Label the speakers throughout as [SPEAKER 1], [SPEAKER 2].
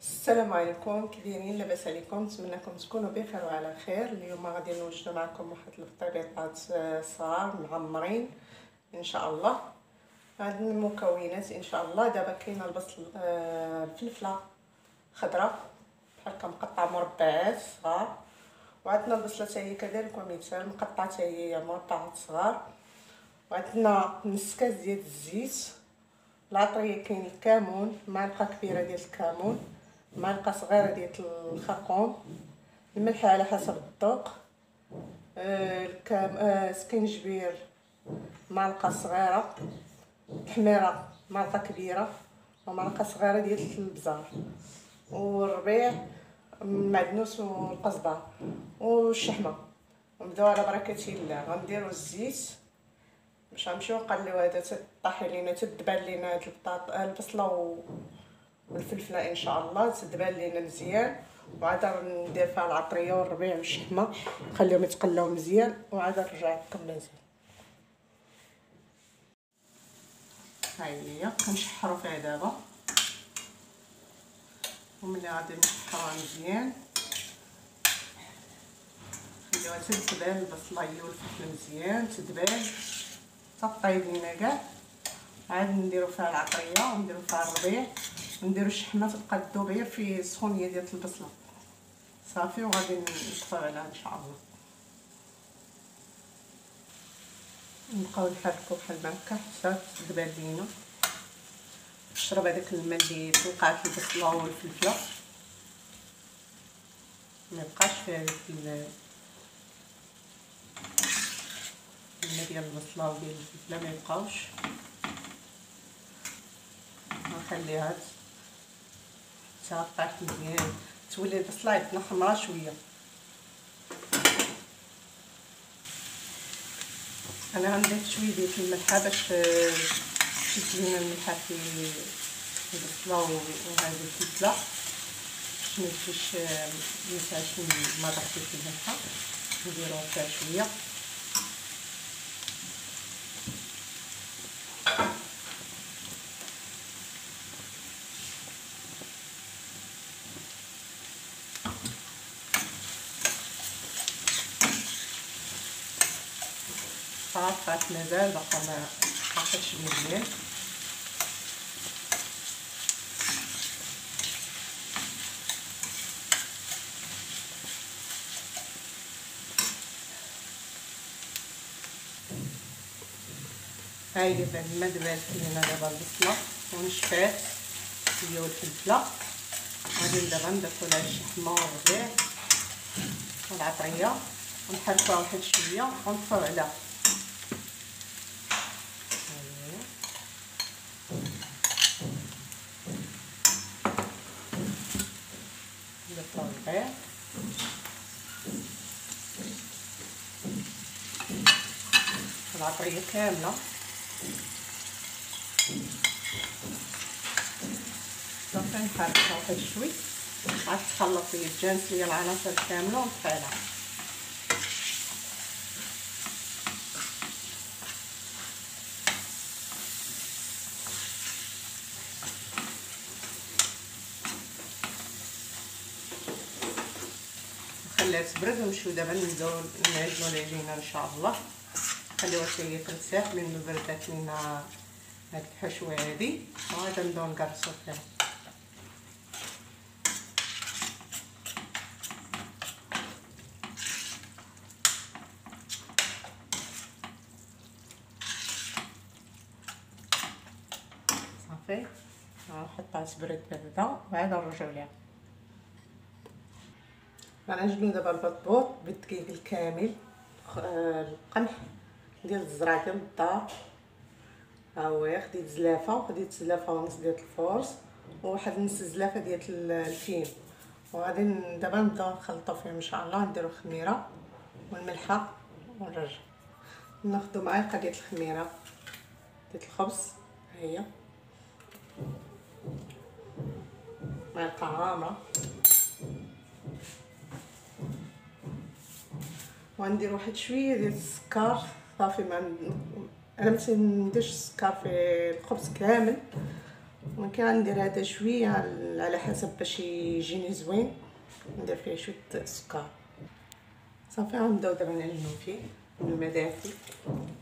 [SPEAKER 1] السلام عليكم كي دايرين لاباس عليكم نتمنىكم تكونوا بخير وعلى خير. اليوم غادي نوجدوا معكم واحد البطيبيطات صغار معمرين إن شاء الله. هاد المكونات إن شاء الله. دابا كاينة البصل آه، الفلفله خضراء بحال هكا مقطع مربعات صغار. وعندنا البصلة حتى هي كذلك ومثال مقطعة حتى هي مربعات صغار. وعندنا نص كاس ديال الزيت. العطرية كاين الكمون معلقه كبيرة ديال الكمون. معلقة صغيرة ديال الخرقوم الملح على حسب الذوق آه الكام آه سكنجبير معلقة صغيرة التحميره معلقة كبيرة ومعلقة صغيرة ديال البزار والربيع المعدنوس والقزبر والشحمة. ونبداو على بركة الله. غنديروا الزيت باش غنمشيو نقليو هذا تطيح لينا تدبل لينا هاد البطاط البصلة والفلفلة إن شاء الله تدبل لينا مزيان. وعاد ندير فيها العطرية والربيع والشحمة. نخليهم يتقلاو مزيان وعاد نرجع لكم مزيان هاهي كنشحرو فيها دابا. وملي غادي نشحروها مزيان. نخليوها تدبل البصله والفلفل مزيان تدبل طيب لينا كاع. عاد نديرو فيها العطرية ونديرو فيها الربيع ونديرو الشحمه تبقى تذوب غير في السخونيه ديال البصلة. صافي وغادي نطفيو عليها إن شاء الله. نبقاو نحركو بحال هكا حتى تدبل لينا تشرب هذاك الماء اللي توقعت البصلة والفلفلة. ما يبقاش فيها داك الماء ديال البصلة وديال الفلفلة ما يبقاوش. نخليها حتى طاحت مزيان تولي عندنا حمرا شوية. أنا غنضيف شوية ديال الملحة باش لينا الملحة في البصلة وهذه الفلفله باش ما تجيش ما ينفعش المذاق ديال الملحة. نديروها فيها شوية. مازال باقا ما طاحتش مزيان هاي بعد ما دبلت لينا دابا البصله ونشفات هي والفلفله غادي دابا نضيفو لها الشحمه والربيع والعطريه ونحركوها واحد شوية ونطفيو عليها الربيع العطريه كامله صافي نحركها واحد شوي عاد تخلط لي الجانس ديال العناصر كامله ونطفيها خليها تبرد ونمشيو دابا نبداو نعجنو العجينه إن شاء الله. خليوها هي ترتاح من بردات لينا هاد الحشوة هادي. وغادي نبداو نقرصو فيها. صافي. نحطها تبرد هكذا وعاد نرجعو ليها. غنعجبني دابا البطبوط بالدقيق الكامل القمح. ندير الزرع ديال الدار ها هو خديت زلافه وخديت زلافه ونص ديال الفورس وواحد نص زلافة ديال الفيم وغادي دابا نبداو نخلطو فيهم إن شاء الله. نديرو خميرة والملحة ونرجع ناخدو معلقة ديال الخميرة ديال الخبز ها هي. معلقة عامرة. وغندير واحد شوية ديال السكر صافي ما أنا ما نديرش السكر في الخبز كامل ممكن ندير هذا شوية على حسب باش يجيني زوين ندير فيه شوية سكر. صافي غنبداو دابا نعجنو فيه الماء دافي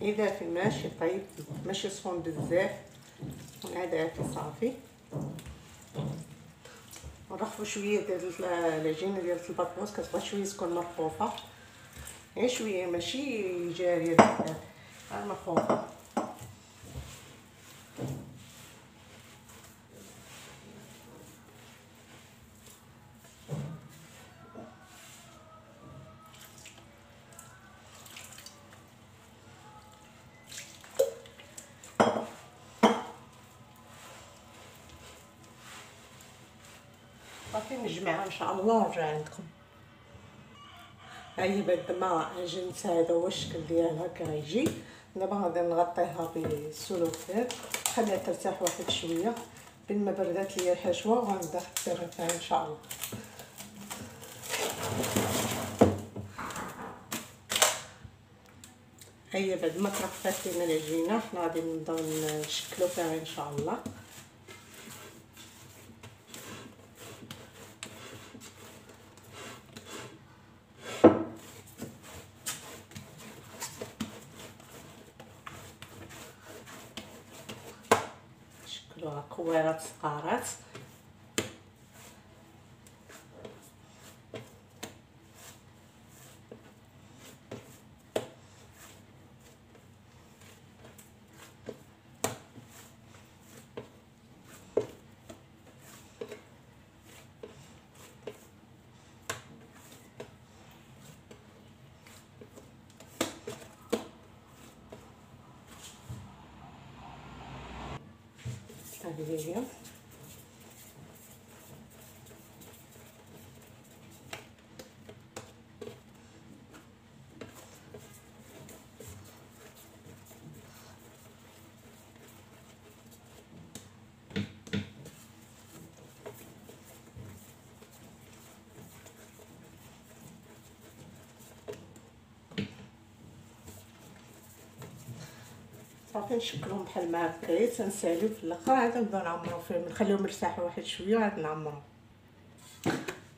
[SPEAKER 1] إذا في ماشي طيب ماشي سخون بزاف مع دافي صافي. ونرخفو شوية ديال العجينة ديال البطبوس كتبغي شوية تكون مرفوفه شوية ماشي بزاف غير مرفوفه صافي نجمعها إن شاء الله ونرجع عندكم. هاي بعد ما عجنت هذا هو الشكل ديالها كيجي دابا غادي نغطيها بالسلوفان نخليها ترتاح واحد شوية. بين ما بردات ليا الحشوة وغنبدا فيها إن شاء الله. هيا بعد ما ترقفات لينا العجينه حنا غادي نبداو نشكلو فيها إن شاء الله. شكلوها كويرات صغارات هذه صافي نشكلهم بحال ما هكايا تنساليو في الآخر. عاد نبداو نعمرو فيهم نخليهم يرتاحوا واحد شوية وعاد نعمرو.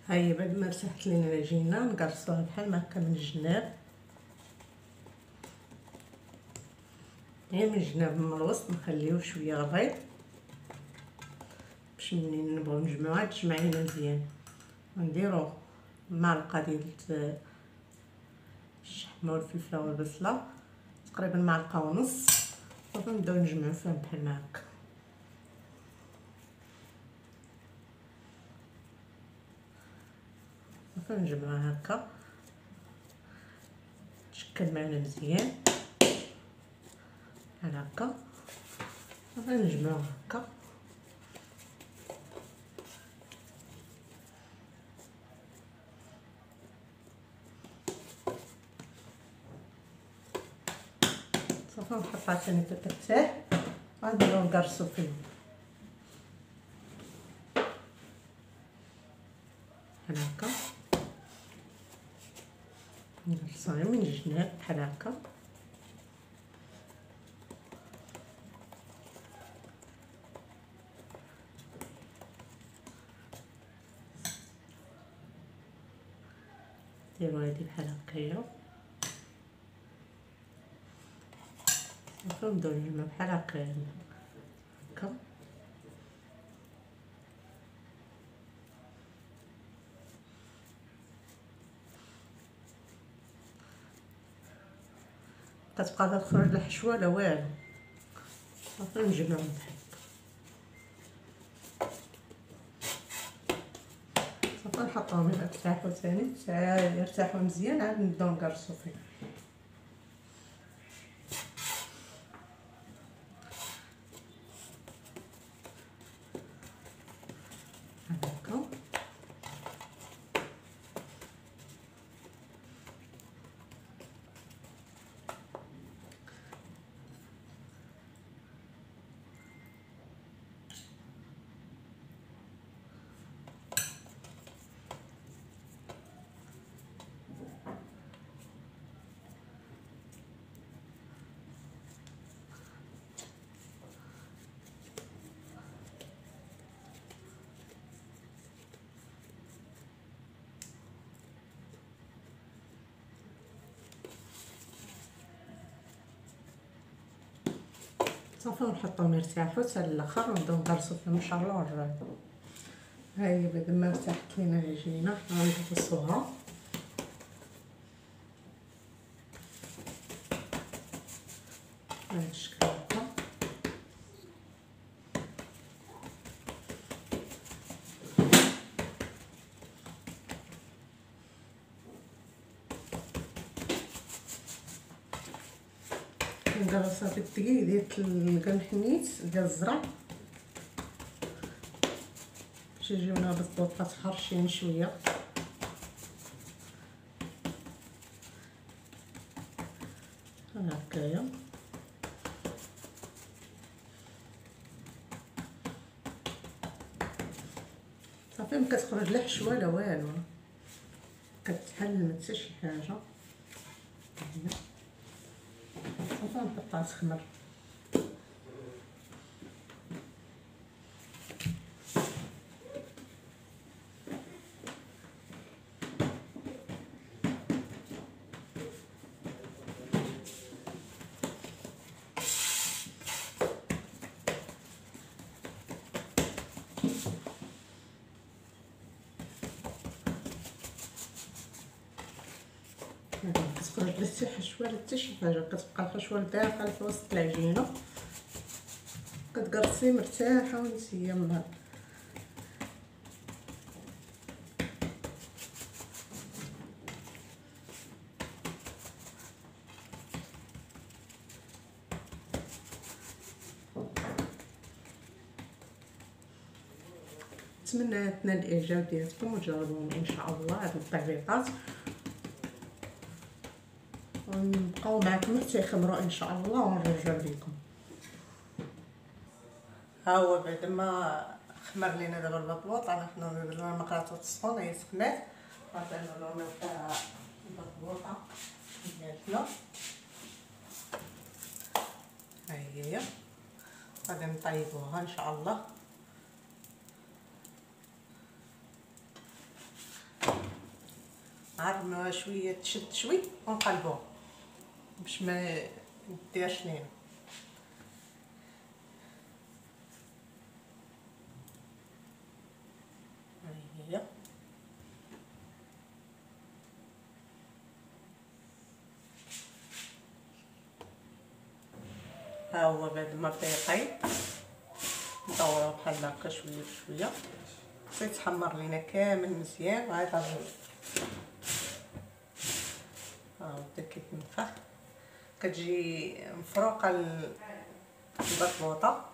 [SPEAKER 1] هاهي بعد ما رتاحت لينا العجينه نقرصوها بحال ما هكا من الجناب. غير من الجناب من الوسط نخليوه شوية غليظ باش منين نبغيو نجمعوها تجمع لينا مزيان. ونديرو معلقة ديال الشحمه والفلفله والبصله تقريبا معلقة ونص. صافي نبداو نجمعو فيهم بحال هكا صافي نجمعوها هكا تشكل معنا مزيان بحال هكا صافي نجمعوها هكا صافي نحطها ثاني ترتاح غنديرو نقرصو فيه بحال هكا نقرصو غير من الجناب بحال هكا ديرو هادي بحال هكايا نجمعو بحال هكا هكا كتبقى تخرج الحشوة لا والو. صافي نجمعو صافي نحطوهم يرتاحو ثاني يرتاحو مزيان عاد نبداو نقرصو فيه. صافي نحطهم يرتاحوا حتى الآخر ونبداو نغرسو فيهم ان شاء الله ونرجعو ها هي بعد ما ارتاحت لينا العجينه غنغرسوها بهذا الشكل هكا ندير صافي الدقيق ديال القنحنيت ديال الزرع. باش يجيونا بالطوطات حرشين شوية. هكايا. صافي ما كتخرج لا حشوة لا والو. كتحل ما حتى شي حاجة. صافي نحطها تخمر كتخرج لا حتى حشوه لا حتى شي حاجة كتبقى الحشوه داخل في وسط العجينه كتقرصي مرتاحه وانتيا من نتمنى تنال الإعجاب ديالكم وتجربوهم إن شاء الله. هاد الطريقات ونبقاو معكم حتى يخمروا إن شاء الله ونرجع لكم. ها هو بعد ما خمر لينا دابا البطبوط حنا درنا المقلاطه السخون هي سخنات غادي نعملو فيها البطبوطة ديالنا ها هي غادي نطيبوها إن شاء الله. عاد شوية تشد شوي ونقلبوها. باش ما نديرش لينا. ها هو بعد ما طيب. ندوروه بحال هكا شوية بشويه يتحمر لينا كامل مزيان. وعاد غادي ها بدا كيتنفخ كتجي مفروقة البطبوطه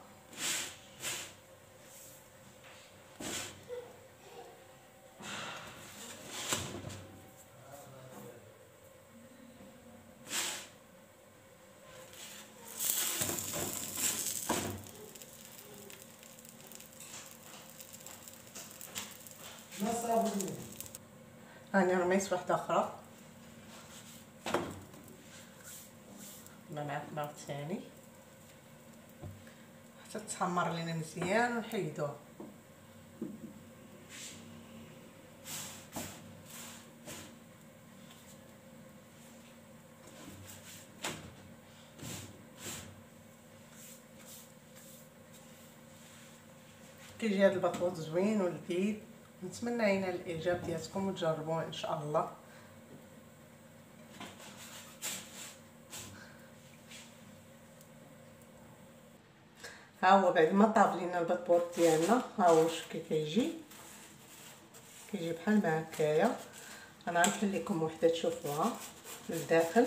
[SPEAKER 1] هاني رميت واحدة أخرى. معاك مرة ثاني حتى تحمر لينا مزيان ونحيدوه. كيجي هذا البطبوط زوين ولذيذ نتمنى ينال الإعجاب ديالكم وتجربوه إن شاء الله. ها هو بعد ما طاب لينا البطبوط ديالنا ها هو كي كيجي. كيجي بحال ما هكايا. أنا غنحل لكم وحدة تشوفوها من الداخل.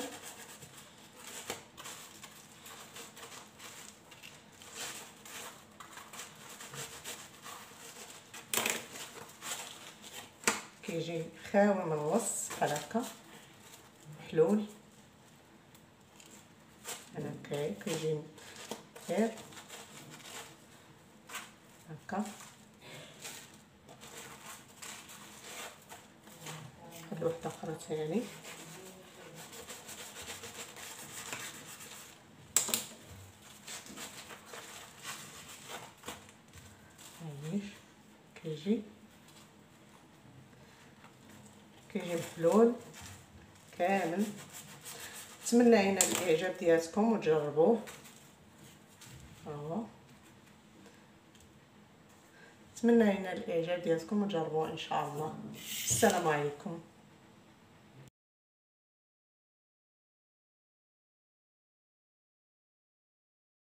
[SPEAKER 1] كيجي خاوي من الوسط بحال هكا. محلول. هكا كيجي غير هكا هاد وحده أخرى تاني هايش كيجي كيجي محلول كامل نتمنى ينال الاعجاب ديالكم وتجربوه هو نتمنى ينال الإعجاب ديالكم وتجربوه إن شاء الله. السلام عليكم.